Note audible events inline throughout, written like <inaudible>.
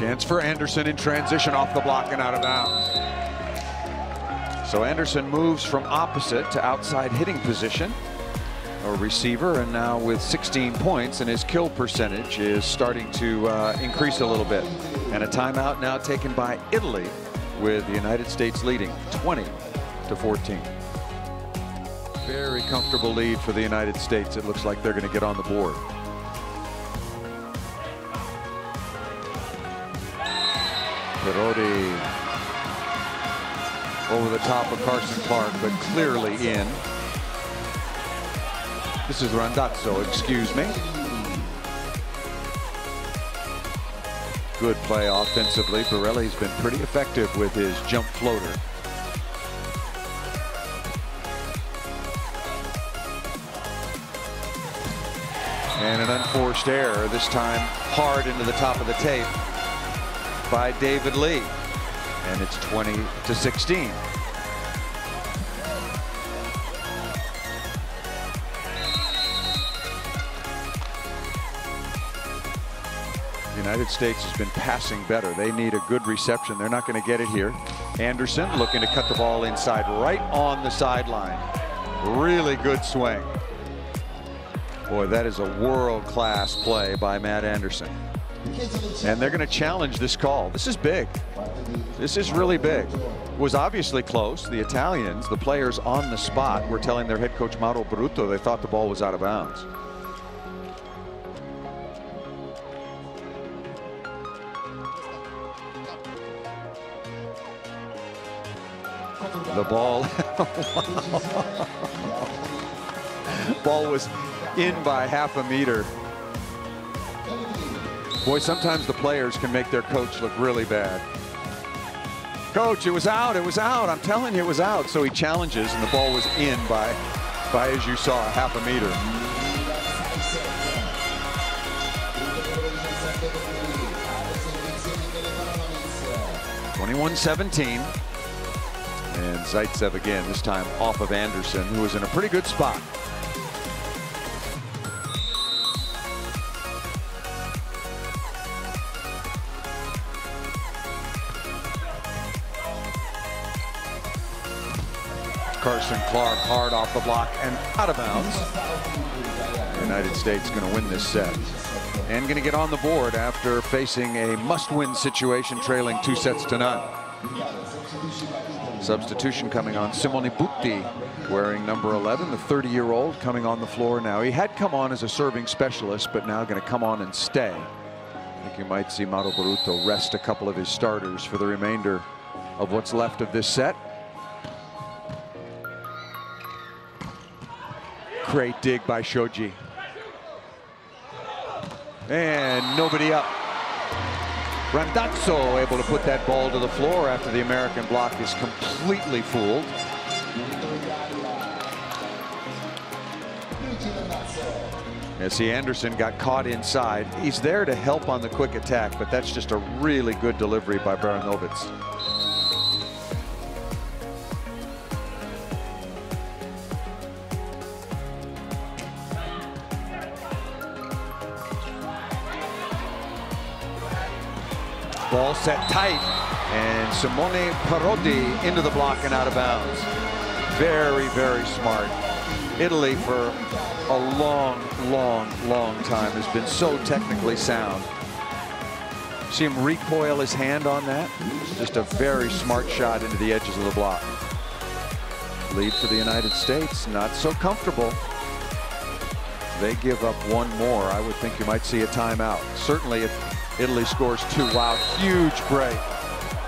Chance for Anderson in transition off the block and out of bounds. So Anderson moves from opposite to outside hitting position. A receiver and now with 16 points and his kill percentage is starting to uh, increase a little bit. And a timeout now taken by Italy with the United States leading 20 to 14. Very comfortable lead for the United States. It looks like they're going to get on the board. Over the top of Carson Clark, but clearly in. This is Randazzo, excuse me. Good play offensively. Borelli's been pretty effective with his jump floater. And an unforced error, this time hard into the top of the tape by David Lee. And it's 20 to 16. The United States has been passing better. They need a good reception. They're not going to get it here. Anderson looking to cut the ball inside right on the sideline. Really good swing. Boy, that is a world-class play by Matt Anderson. And they're going to challenge this call. This is big. This is really big. Was obviously close. The Italians, the players on the spot, were telling their head coach Mauro Berruto they thought the ball was out of bounds. The ball, <laughs> ball was in by half a meter. Boy, sometimes the players can make their coach look really bad. Coach, it was out, it was out. I'm telling you, it was out. So he challenges, and the ball was in by, by as you saw, half a meter. Twenty-one seventeen. And Zaytsev again, this time off of Anderson, who was in a pretty good spot. Carson Clark hard off the block and out of bounds. United States going to win this set and going to get on the board after facing a must-win situation trailing two sets to none. Substitution coming on Simone Butti wearing number 11 the 30-year-old coming on the floor now he had come on as a serving specialist but now going to come on and stay I think you might see Mauro Berruto rest a couple of his starters for the remainder of what's left of this set Great dig by Shoji. And nobody up. Randazzo able to put that ball to the floor after the American block is completely fooled. As see Anderson got caught inside. He's there to help on the quick attack, but that's just a really good delivery by Baranowicz. Ball set tight, and Simone Parodi into the block and out of bounds. Very, very smart. Italy for a long, long, long time has been so technically sound. See him recoil his hand on that? Just a very smart shot into the edges of the block. Lead for the United States, not so comfortable. They give up one more. I would think you might see a timeout. Certainly if Italy scores two. Wow, huge break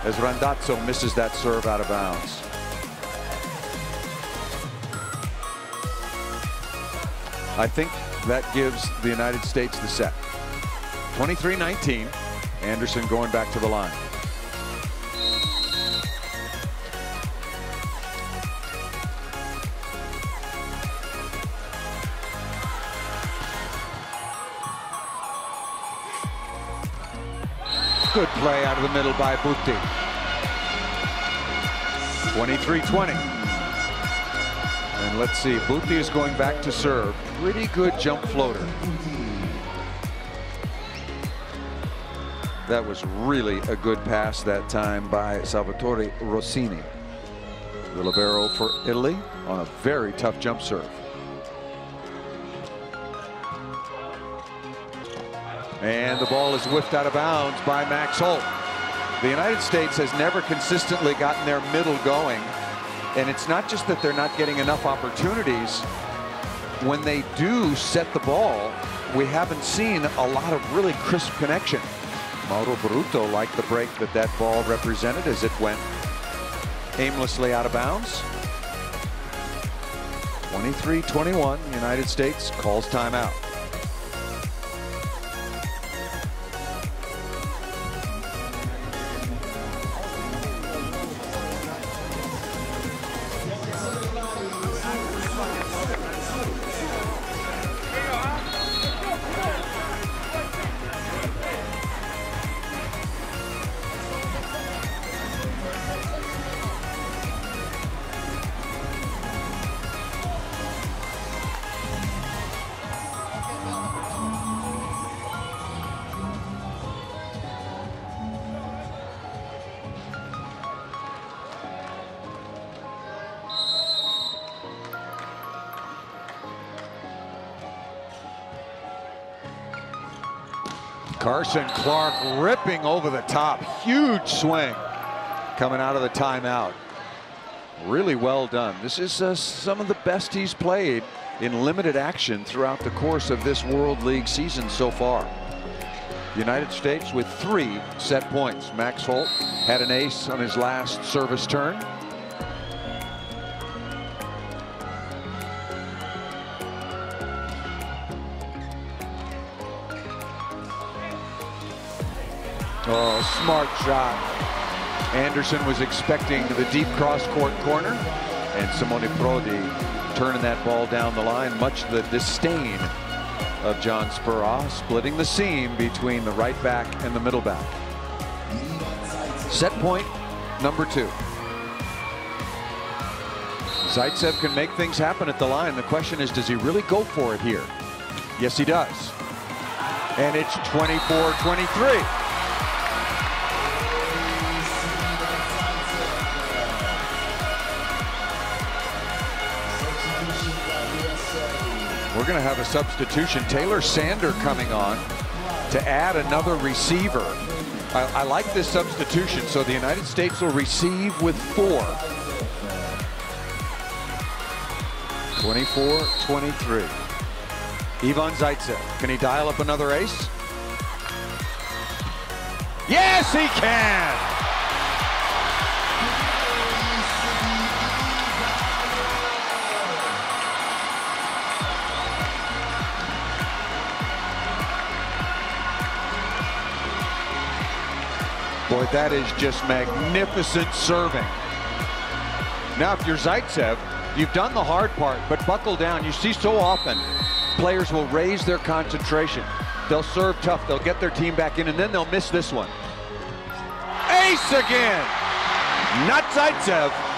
as Randazzo misses that serve out of bounds. I think that gives the United States the set. 23-19. Anderson going back to the line. Good play out of the middle by Butti. 23-20. And let's see, Butti is going back to serve. Pretty good jump floater. That was really a good pass that time by Salvatore Rossini. The libero for Italy on a very tough jump serve. And the ball is whiffed out of bounds by Max Holt. The United States has never consistently gotten their middle going. And it's not just that they're not getting enough opportunities. When they do set the ball, we haven't seen a lot of really crisp connection. Mauro Berruto liked the break that that ball represented as it went aimlessly out of bounds. 23-21, United States calls timeout. Carson Clark ripping over the top. Huge swing coming out of the timeout. Really well done. This is uh, some of the best he's played in limited action throughout the course of this World League season so far. United States with three set points. Max Holt had an ace on his last service turn. Oh, smart shot. Anderson was expecting the deep cross-court corner, and Simone Parodi turning that ball down the line, much the disdain of John Speraw, splitting the seam between the right back and the middle back. Set point number two. Zaytsev can make things happen at the line. The question is, does he really go for it here? Yes, he does. And it's 24-23. We're going to have a substitution. Taylor Sander coming on to add another receiver. I, I like this substitution. So the United States will receive with four. 24-23. Ivan Zaytsev. Can he dial up another ace? Yes, he can! Boy, that is just magnificent serving. Now, if you're Zaytsev, you've done the hard part, but buckle down. You see so often players will raise their concentration. They'll serve tough. They'll get their team back in, and then they'll miss this one. Ace again. Not Zaytsev.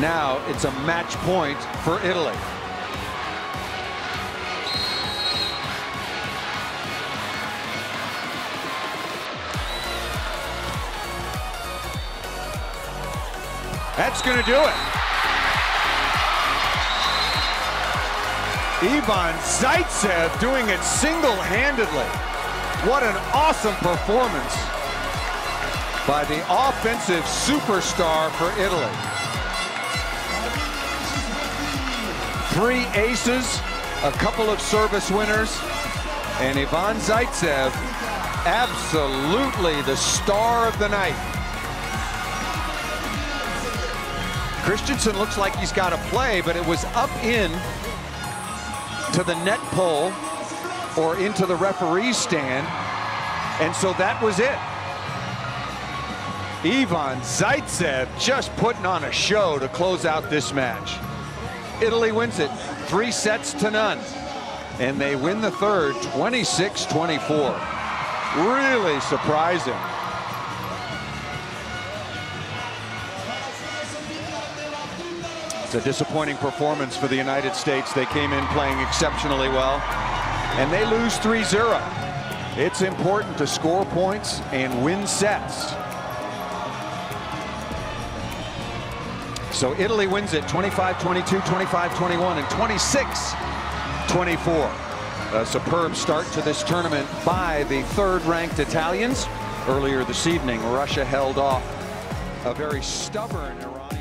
Now it's a match point for Italy. That's going to do it. Ivan Zaytsev doing it single-handedly. What an awesome performance by the offensive superstar for Italy. Three aces, a couple of service winners, and Ivan Zaytsev, absolutely the star of the night. Christenson looks like he's got a play, but it was up in to the net pole or into the referee's stand, and so that was it. Ivan Zaytsev just putting on a show to close out this match. Italy wins it three sets to none. And they win the third 26-24. Really surprising. It's a disappointing performance for the United States. They came in playing exceptionally well. And they lose 3-0. It's important to score points and win sets. So Italy wins it 25-22, 25-21, and 26-24. A superb start to this tournament by the third-ranked Italians. Earlier this evening, Russia held off a very stubborn Iran.